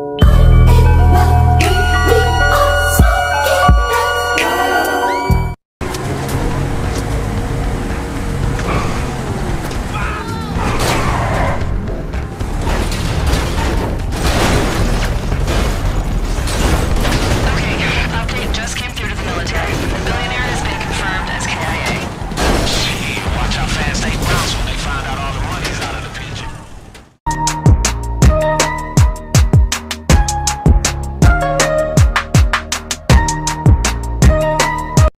you